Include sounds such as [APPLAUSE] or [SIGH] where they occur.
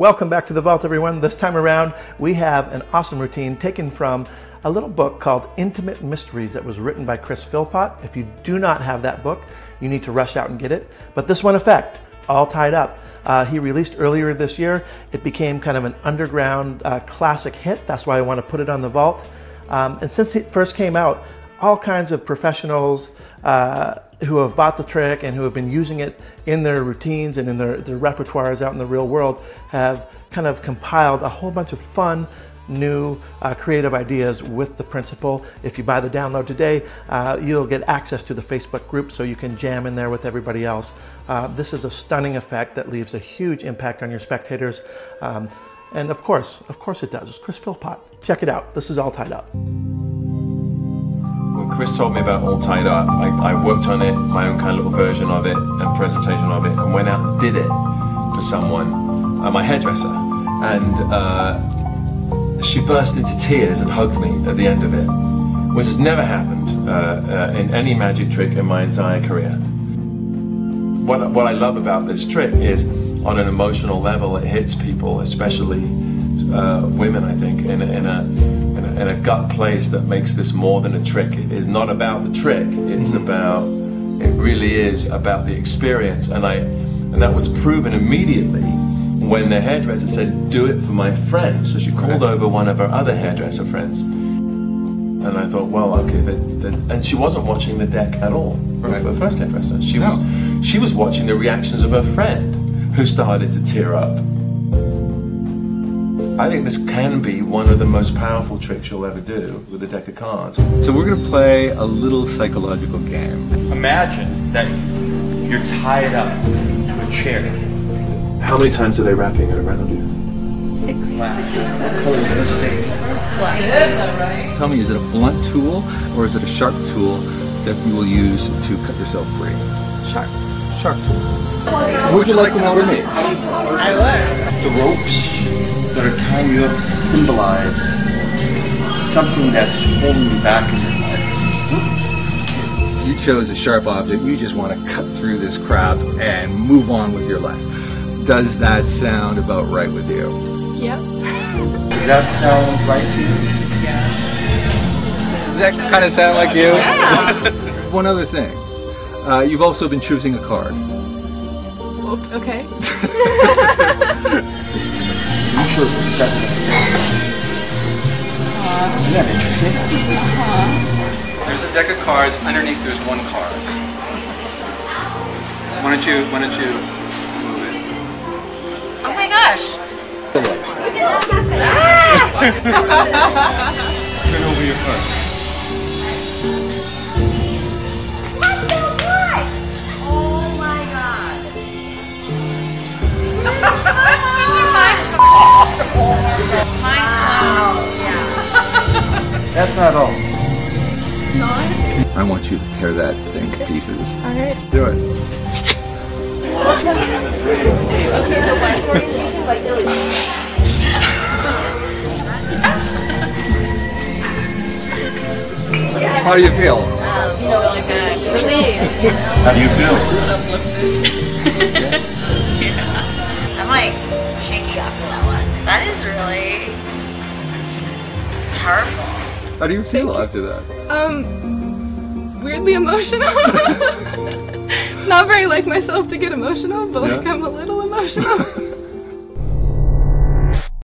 Welcome back to the vault, everyone. This time around, we have an awesome routine taken from a little book called Intimate Mysteries that was written by Chris Philpott. If you do not have that book, you need to rush out and get it. But this one effect, all tied up. Uh, he released earlier this year. It became kind of an underground uh, classic hit. That's why I want to put it on the vault. Um, and since it first came out, all kinds of professionals, uh, who have bought the trick and who have been using it in their routines and in their, their repertoires out in the real world have kind of compiled a whole bunch of fun new uh, creative ideas with the principle. If you buy the download today, uh, you'll get access to the Facebook group so you can jam in there with everybody else. Uh, this is a stunning effect that leaves a huge impact on your spectators. Um, and of course, of course it does. It's Chris Philpott. Check it out. This is all tied up. Chris told me about All Tied Up, I, I, worked on it, my own kind of little version of it and presentation of it, and went out and did it for someone, uh, my hairdresser. And uh, she burst into tears and hugged me at the end of it, which has never happened uh, uh in any magic trick in my entire career. What, what I love about this trick is on an emotional level, it hits people, especially uh, women, I think, in a, in a in a gut place that makes this more than a trick. It is not about the trick. It's mm-hmm. about it really is about the experience. And I and that was proven immediately when the hairdresser said, "Do it for my friend." So she called over one of her other hairdresser friends. And I thought, well, okay, the, the, and she wasn't watching the deck at all. Right. Her first hairdresser, she no. was, she was watching the reactions of her friend, who started to tear up. I think this can be one of the most powerful tricks you'll ever do with a deck of cards. So we're going to play a little psychological game. Imagine that you're tied up to a chair. How many times are they wrapping it around you? Six. What color is stage? Black. Tell me, is it a blunt tool or is it a sharp tool that you will use to cut yourself free? Sharp. Sharp tool. Would you like to know what it means? I would. The ropes that are tying you up symbolize something that's holding you back in your life. You chose a sharp object, you just want to cut through this crap and move on with your life. Does that sound about right with you? Yep. Does that sound right to you? Yeah. Does that kind of sound like you? Yeah. [LAUGHS] One other thing. Uh, you've also been choosing a card. Okay. [LAUGHS] You chose the seven of spades. Uh, Isn't that interesting? Uh-huh. There's a deck of cards. Underneath there's one card. Why don't you why don't you move it? Oh my gosh. [LAUGHS] Turn over your card. That's not all. It's not? I want you to tear that thing to pieces. Alright. Do it. Okay, so white orientation, white How do you feel? Relieved. How do you feel? I'm like shaky after that one. That is really powerful. How do you feel after that? Um, weirdly emotional. [LAUGHS] it's not very like myself to get emotional, but like I'm a little emotional. [LAUGHS]